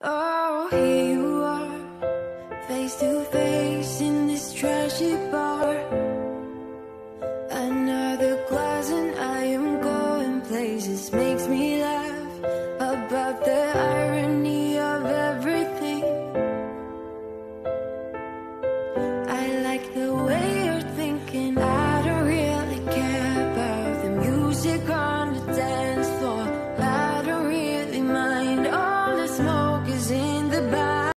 Oh, here you are, face to face in this trashy bar. Another glass and I am going places. Makes me laugh about the irony of everything. I like the way you're thinking. I don't really care about the music. on the dance.